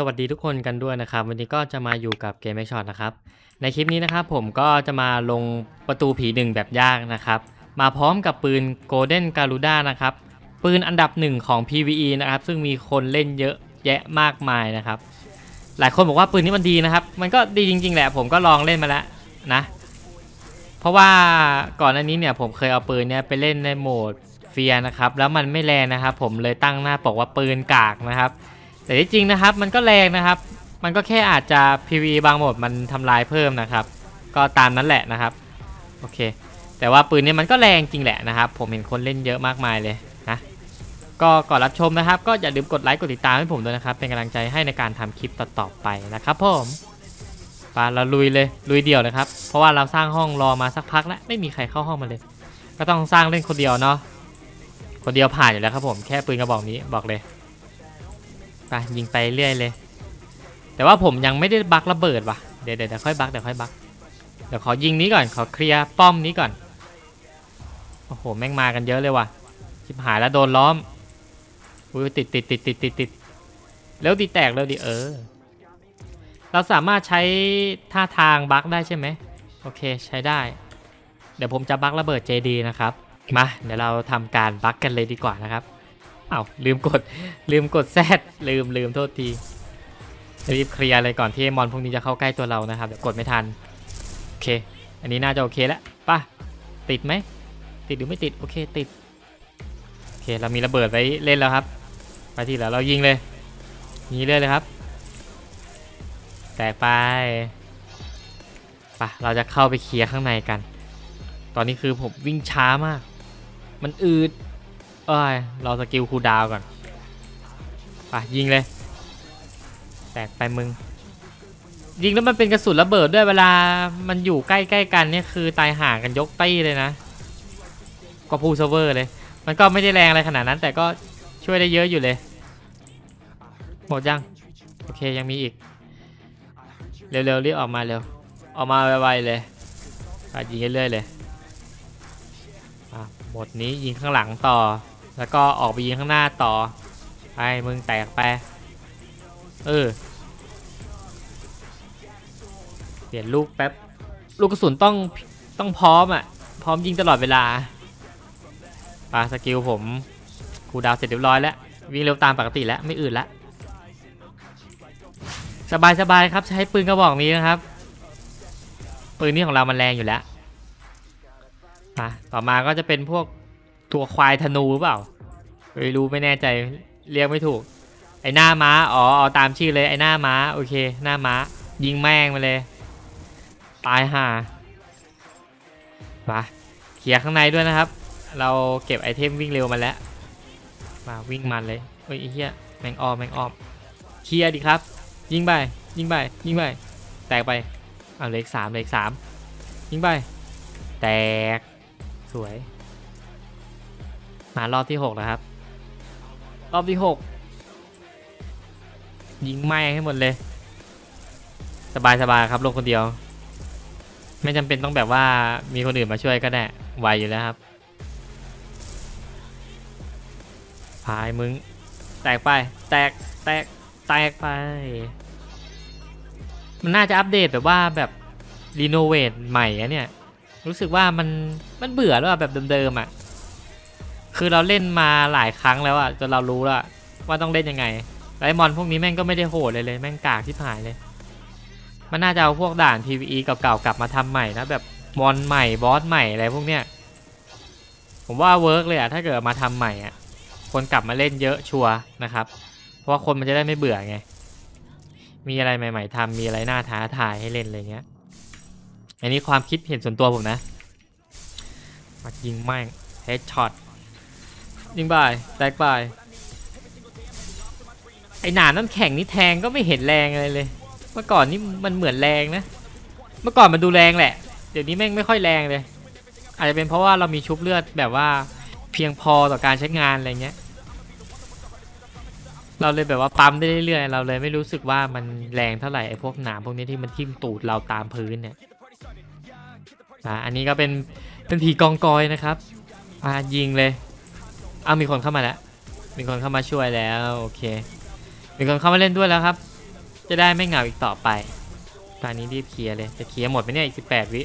สวัสดีทุกคนกันด้วยนะครับ วันนี้ก็จะมาอยู่กับเกม e ช็อตนะครับ ในคลิปนี้นะครับผมก็จะมาลงประตูผีหนึ่งแบบยากนะครับ มาพร้อมกับปืน Golden Garuda นะครับ ปืนอันดับหนึ่งของ PVE นะครับ ซึ่งมีคนเล่นเยอะแยะมากมายนะครับ หลายคนบอกว่าปืนนี้มันดีนะครับ มันก็ดีจริง ๆ แหละ ผมก็ลองเล่นมาแล้วนะ เพราะว่าก่อนหน้านี้เนี่ยผมเคยเอาปืนเนี้ยไปเล่นในโหมดเฟียนะครับ แล้วมันไม่แรงนะครับ ผมเลยตั้งหน้าปกว่าปืนกากนะครับ แต่ที่จริงนะครับมันก็แรงนะครับ มันก็แค่อาจจะ PVE บางโหมดมันทำลายเพิ่มนะครับ ก็ตามนั้นแหละนะครับ โอเค แต่ว่าปืนนี้มันก็แรงจริงแหละนะครับ ผมเห็นคนเล่นเยอะมากมายเลยนะก็ก่อนรับชมนะครับ ก็อย่าลืมกดไลค์กดติดตามให้ผมด้วยนะครับ เป็นกำลังใจให้ในการทำคลิปต่อๆไปนะครับผมไปเราลุยเลยลุยเดี่ยวนะครับ เพราะว่าเราสร้างห้องรอมาสักพักแล้วไม่มีใครเข้าห้องมาเลย ก็ต้องสร้างเล่นคนเดียวเนาะคนเดียวผ่านอยู่แล้วครับผมแค่ปืนกระบอกนี้บอกเลย ไปยิงไปเรื่อยเลย แต่ว่าผมยังไม่ได้บักระเบิดว่ะเดี๋ยวเดี๋ยวเดี๋ยวค่อยบักเดี๋ยวค่อยบักเดี๋ยวขอยิงนี้ก่อนขอเคลียร์ป้อมนี้ก่อนโอ้โหแม่งมากันเยอะเลยว่ะชิบหายแล้วโดนล้อมอุ้ยติดติดติดติดติดติดแล้วดีแตกแล้วดีเออ เราสามารถใช้ท่าทางบักได้ใช่ไหมโอเคใช้ได้ เดี๋ยวผมจะบักระเบิด JD นะครับมาเดี๋ยวเราทำการบักกันเลยดีกว่านะครับ อา้าวลืมกดลืมกดแซดลืมลืมโทษทีรีบเคลียร์เลยก่อนที่มอนพวกนี้จะเข้าใกล้ตัวเรานะครับเดี๋ยวกดไม่ทันโอเค อันนี้น่าจะโอเคแล้วป่ะติดไหมติดหรือไม่ติดโอเคติดโอเคเรามีระเบิดไว้เล่นแล้วครับ ไปที่แล้วเรายิงเลยยิงเรื่อยเลยครับ แตกไปป่ะเราจะเข้าไปเคลียร์ข้างในกัน ตอนนี้คือผมวิ่งช้ามาก มันอืด เอ้ย เรา skill cooldown ก่อนไปยิงเลย แตกไปมึง ยิงแล้วมันเป็นกระสุนระเบิดด้วยเวลา มันอยู่ใกล้ๆกันเนี่ยคือตายห่างกันยกตี้เลยนะ ก็พูดซะเวอร์เลย มันก็ไม่ได้แรงอะไรขนาดนั้น แต่ก็ช่วยได้เยอะอยู่เลย หมดยัง โอเคยังมีอีก เร็วๆรีบออกมาเร็ว ออกมาไวๆเลยยิงเรื่อยๆเลยหมดนี้ยิงข้างหลังต่อ แล้วก็ออกไปยิงข้างหน้าต่อไปมึงแตกไป เออ เปลี่ยนลูกแป๊บ ลูกกระสุนต้องต้องพร้อมอะ พร้อมยิงตลอดเวลาปา skill ผม cooldown เสร็จเรียบร้อยแล้ว วิ่งเร็วตามปกติแล้วไม่อืดละ สบายสบายครับใช้ปืนกระบอกนี้นะครับ ปืนนี้ของเรามันแรงอยู่แล้วมาต่อมาก็จะเป็นพวก ตัวควายธนูหรือเปล่าไม่รู้ไม่แน่ใจเรียกไม่ถูก ไอหน้าม้าอ๋อเอาตามชื่อเลยไอหน้าม้าโอเค หน้าม้า ยิงแม่งมาเลย ตายห่ามาเคลียข้างในด้วยนะครับ เราเก็บไอเทมวิ่งเร็วมาแล้ว มาวิ่งมันเลยเฮ้ยไอ้เหี้ยแมงอ้อมแมงอ้อมเคลียร์ดิครับ ยิงไปยิงไปยิงไปแตกไปเอาเล็กสามเล็กสามยิงไปแตกสวย มารอบที่หกนะครับ รอบที่หกยิงไม้ให้หมดเลย สบายสบายครับลงคนเดียว ไม่จำเป็นต้องแบบว่ามีคนอื่นมาช่วยก็ได้ไวอยู่แล้วครับพายมึง แตกไป แตกแตกแตกไป มันน่าจะอัปเดตแบบว่าแบบรีโนเวทใหม่อะเนี่ย รู้สึกว่ามันมันเบื่อแล้วอะแบบเดิมๆอะ คือเราเล่นมาหลายครั้งแล้วอะจนเรารู้แล้วอะว่าต้องเล่นยังไงไอ้มอนพวกนี้แม่งก็ไม่ได้โหดเลยเลยแม่งกากชิบหายเลย มันน่าจะเอาพวกด่าน PVE เก่าๆกลับมาทำใหม่นะแบบมอนใหม่บอสใหม่อะไรพวกเนี้ยผมว่า work เลยอะถ้าเกิดมาทำใหม่อะคนกลับมาเล่นเยอะชัวร์นะครับ เพราะว่าคนมันจะได้ไม่เบื่อไง มีอะไรใหม่ ๆทำมีอะไรน่าท้าทายให้เล่นอะไรเงี้ย อันนี้ความคิดเห็นส่วนตัวผมนะมายิงแม่งheadshot ยิงบ่ายแตกบ่ายไอหนามน้ำแข็งนี่แทงก็ไม่เห็นแรงอะไรเลย เมื่อก่อนนี่มันเหมือนแรงนะ เมื่อก่อนมันดูแรงแหละ เดี๋ยวนี้แม่งไม่ค่อยแรงเลย อาจจะเป็นเพราะว่าเรามีชุบเลือดแบบว่าเพียงพอต่อการใช้งานอะไรเงี้ย เราเลยแบบว่าปั๊มได้เรื่อยๆ เราเลยไม่รู้สึกว่ามันแรงเท่าไหร่ไอ้พวกหนามพวกนี้ที่มันทิ่มตูดเราตามพื้นเนี่ยอะอันนี้ก็เป็นเป็นผีกองกอยนะครับอะยิงเลย อ้าวมีคนเข้ามาแล้ว มีคนเข้ามาช่วยแล้วโอเค มีคนเข้ามาเล่นด้วยแล้วครับ จะได้ไม่เหงาอีกต่อไป ตอนนี้รีบเคลียร์เลย จะเคลียร์หมดไหมเนี่ยอีกสิบแปดวิ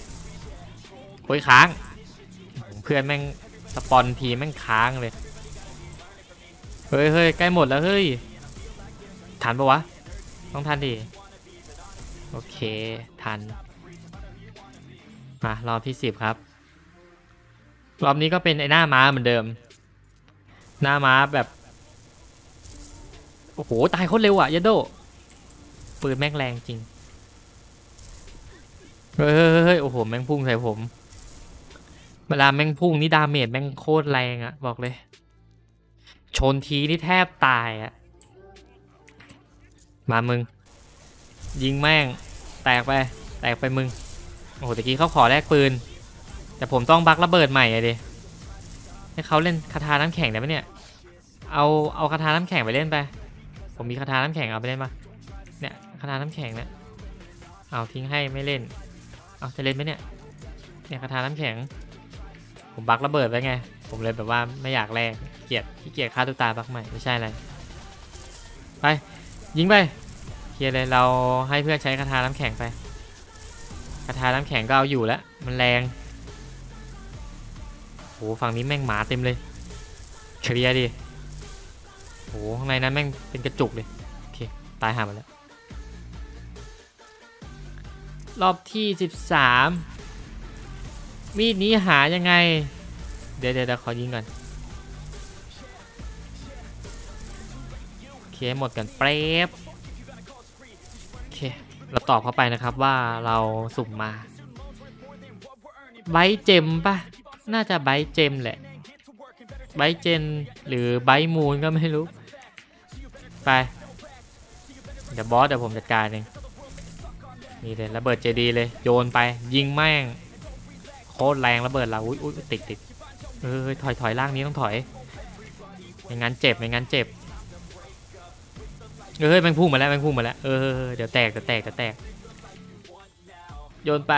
โอ้ยค้าง เพื่อนแม่งสปอนทีแม่งค้างเลย เฮ้ยเฮ้ยใกล้หมดแล้วเฮ้ยทันปะวะ ต้องทันดิ โอเค ทัน มารอบที่สิบครับ รอบนี้ก็เป็นไอ้หน้าม้าเหมือนเดิม หน้าม้าแบบ โอ้โห ตายโคตรเร็วอะยาโดปืนแม่งแรงจริงเฮ้ยเฮ้ยเฮ้ยโอ้โห แม่งพุ่งใส่ผม เวลาแม่งพุ่งนี่ดาเมจแม่งโคตรแรงอะบอกเลย ชนทีนี่แทบตายอะมามึง ยิงแม่ง แตกไป แตกไปมึง โอ้โหตะกี้เขาขอแลกปืน แต่ผมต้องบักระเบิดใหม่อะดิให้เขาเล่นคาถาน้ำแข็งได้ไหมเนี่ย เอาเอาคาถาน้ำแข็งไปเล่นไป ผมมีคาถาน้ำแข็งเอาไปเล่นปะเนี่ยคาถาน้ำแข็งเนี่ยเอาทิ้งให้ไม่เล่น เอาจะเล่นไหมเนี่ยเนี่ยคาถาน้ำแข็ง ผมบักระเบิดไว้ไง ผมเลยแบบว่าไม่อยากแลกเกลียดขี้เกียจฆ่าตัวตาบักใหม่ไม่ใช่อะไรไปยิงไปเคลียร์เลยเราให้เพื่อนใช้คาถาน้ำแข็งไปคาถาน้ำแข็งก็เอาอยู่แล้วมันแรงโหฝั่งนี้แม่งหมาเต็มเลยเคลียร์ดิ โหข้างในนั้นแม่งเป็นกระจุกเลยโอเคตายหามดแล้ว รอบที่ 13 มีดนี้หายังไงเดี๋ยวเดี๋ยวเดี๋ยวขอยิงก่อนโอเคหมดกันเปรบโอเคเราตอบเข้าไปนะครับว่าเราสุ่มมาไบเจมปะน่าจะไบเจมแหละไบเจนหรือไบมูนก็ไม่รู้ ไป เดี๋ยวบอสเดี๋ยวผมจัดการเองนี่เลยระเบิดเจดีเลยโยนไปยิงแม่งโคตรแรงระเบิดเราอุ้ยอุ้ยติดติดเออถอยถอยล่างนี้ต้องถอยไม่งั้นเจ็บไม่งั้นเจ็บเออเฮ้ยแมงพุ่งมาแล้วแมงพุ่งมาแล้วเออเดี๋ยวแตกเดี๋ยวแตกเดี๋ยวแตกโยนไป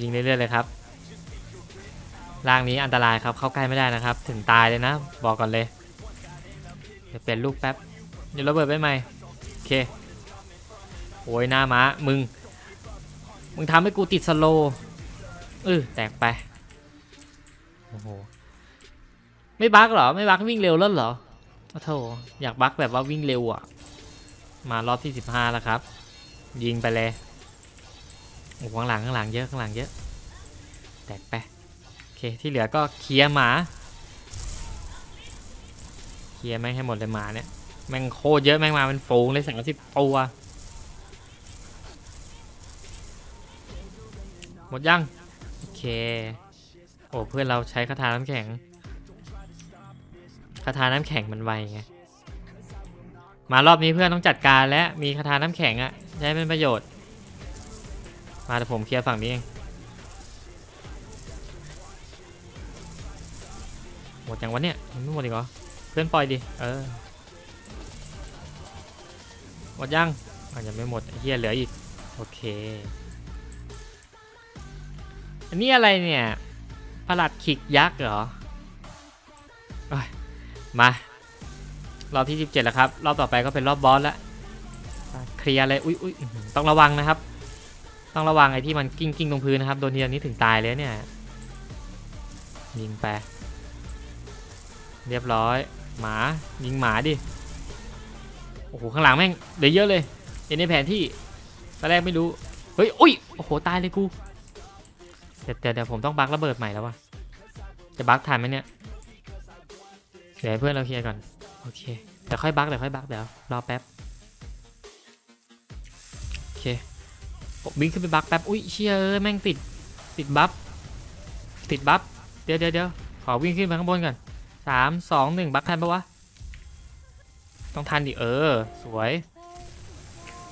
ยิงเรื่อยๆเลยครับล่างนี้อันตรายครับเข้าใกล้ไม่ได้นะครับ ถึงตายเลยนะ บอกก่อนเลย ดี๋ยวเปลี่ยนลูกแป๊บ เดี๋ยวระเบิดไปใหม่ โอเค โอ้ยหน้าม้า มึง มึงทำให้กูติดสโลเออแตกไป โอ้โห ไม่บักเหรอ ไม่บักวิ่งเร็วแล้วเหรอโอ้โถอยากบักแบบว่าวิ่งเร็วอะ มารอบที่สิบห้าแล้วครับ ยิงไปเลยโอ้ข้างหลังข้างหลังเยอะข้างหลังเยอะ แตกไป โอเค ที่เหลือก็เคลียร์หมา ลียร์แม่งให้หมดเลยหมาเนี่ยแม่งโคตรเยอะแม่งมาเป็นฝูงเลยสามสิบตัวหมดยังโอเคโอ้เพื่อนเราใช้คาถาน้ำแข็งคาถาน้ำแข็งมันไวไงมารอบนี้เพื่อนต้องจัดการและมีคาถาน้ำแข็งอะใช้เป็นประโยชน์มาแต่ผมเคลียร์ฝั่งนี้เองหมดยังวะเนี่ยไม่หมดอีกเหรอ เพื่อนปล่อยดิ เออ หมดยังอะยังไม่หมดเฮียเหลืออีก โอเค อันนี้อะไรเนี่ยประหลัดขิกยักษ์เหรอ มารอบที่ 17 แล้วครับ รอบต่อไปก็เป็นรอบบอสแล้วเคลียร์เลยอุ้ยอุ้ยต้องระวังนะครับ ต้องระวังไอ้ที่มันกลิ้งกลิ้งตรงพื้นนะครับ โดนทีนี้ถึงตายเลยเนี่ย ยิงไป เรียบร้อย หมายิงหมาดิโอ้โหข้างหลังแม่งเดี๋ยวเยอะเลยเห็นในแผนที่ตอนแรกไม่รู้เฮ้ยอุ้ยโอ้โหตายเลยกูเดี๋ยวเดี๋ยวผมต้องบักระเบิดใหม่แล้ววะจะบักทันไหมเนี่ยเดี๋ยวเพื่อนเราเคลียร์ก่อนโอเคเดี๋ยวค่อยบักเดี๋ยวค่อยบักเดี๋ยวรอแป๊บโอเคผมบิงขึ้นไปบักแป๊บอุ้ยเชี่ยเอ้ยแม่งติดติดบัฟติดบัฟเดี๋ยวเดี๋ยวเดี๋ยวขอวิ่งขึ้นไปข้างบนก่อน สามสองหนึ่งบักทันปะวะ ต้องทันดิเออ สวย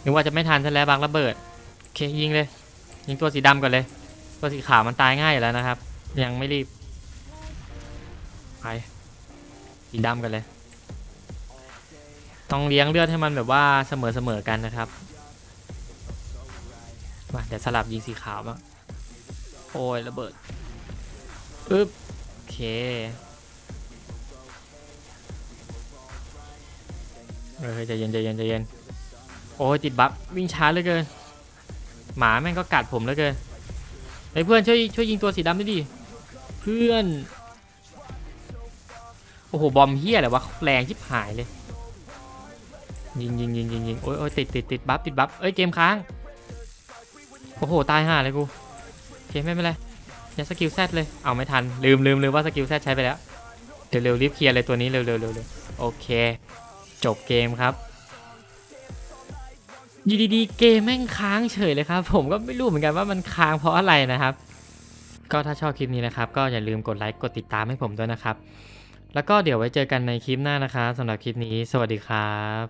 นึกว่าจะไม่ทันซะแล้วบักระเบิดโอเคยิงเลย ยิงตัวสีดำก่อนเลย ตัวสีขาวมันตายง่ายอยู่แล้วนะครับ ยังไม่รีบไปสีดำกันเลย ต้องเลี้ยงเลือดให้มันแบบว่าเสมอเสมอๆกันนะครับมาเดี๋ยวสลับยิงสีขาวบ้างโอ้ยระเบิดปึ๊บโอเค เออใจเย็นใจเย็นใจเย็นโอ้ยติดบัฟวิ่งช้าเหลือเกิน หมาแม่งก็กัดผมเหลือเกินไอ้เพื่อนช่วยช่วยยิงตัวสีดำด้วยดิเพื่อน โอ้โหบอมเฮียอะไรวะแรงชิบหายเลย ยิงยิงยิงยิงยิงโอ้ยโอ้ยติดติดติด buff ติด buff เอ้ยเกมค้าง โอ้โหตายห่าเลยกูโอเคไม่เป็นไรย่า skill Z เลย เอาไม่ทันลืมลืมลืมว่า skill Z ใช้ไปแล้วเร็วเร็วรีบเคลียร์เลยตัวนี้เร็วเร็วเร็วเร็วโอเค จบเกมครับอยู่ดีๆเกมแม่งค้างเฉยเลยครับ ผมก็ไม่รู้เหมือนกันว่ามันค้างเพราะอะไรนะครับ ก็ถ้าชอบคลิปนี้นะครับ ก็อย่าลืมกดไลค์กดติดตามให้ผมด้วยนะครับ แล้วก็เดี๋ยวไว้เจอกันในคลิปหน้านะคะสำหรับคลิปนี้ สวัสดีครับ